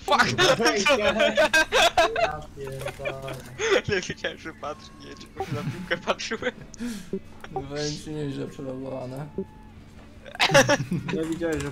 Fuck! Ja pierdolę. Nie wiedziałem, że patrz, nie, czy może na piłkę patrzyłem. Wręcz nieźle przelogowane. Ja widziałem, że